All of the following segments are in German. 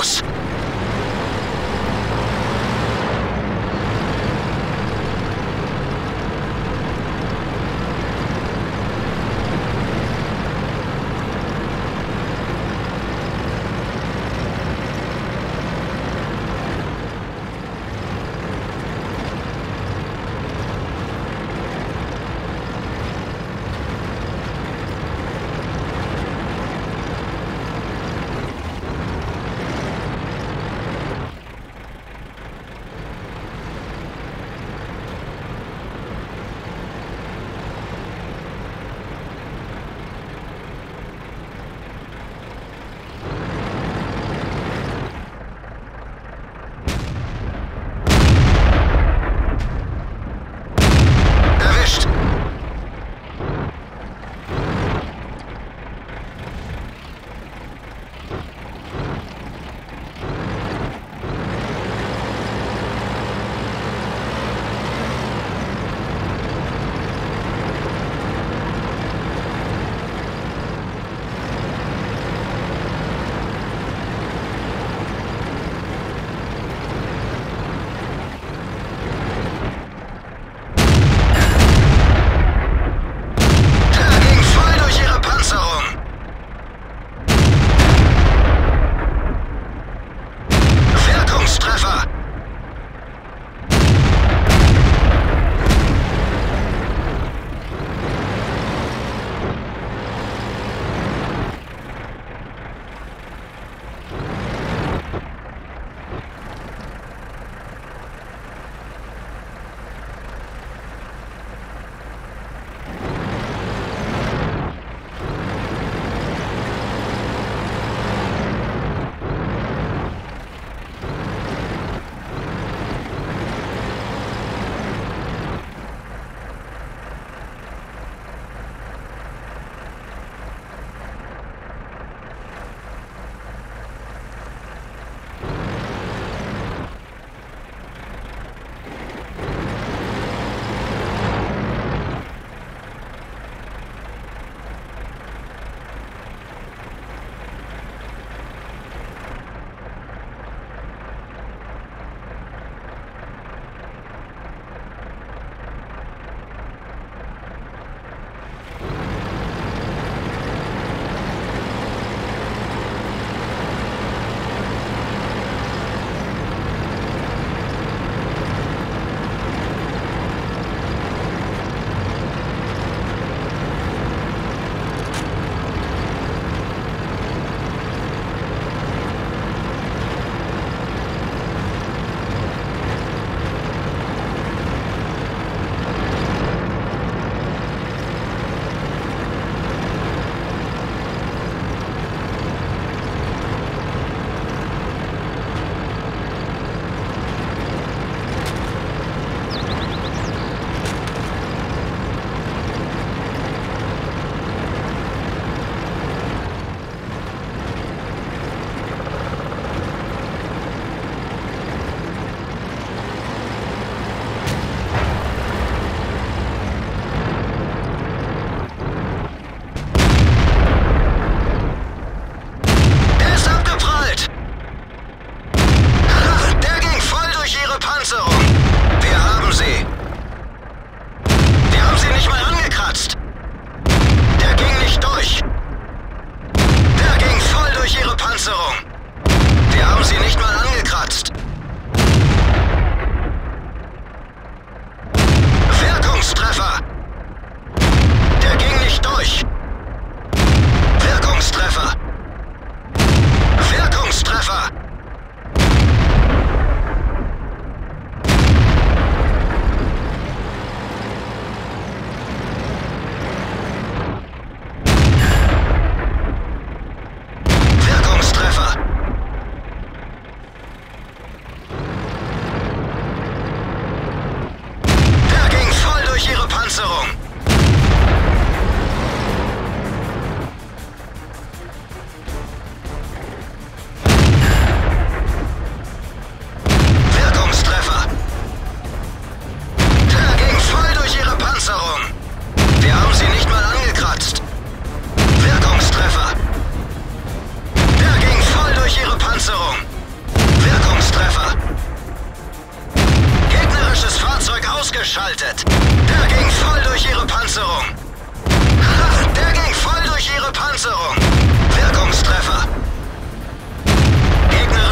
close.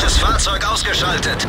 feindliches Fahrzeug ausgeschaltet.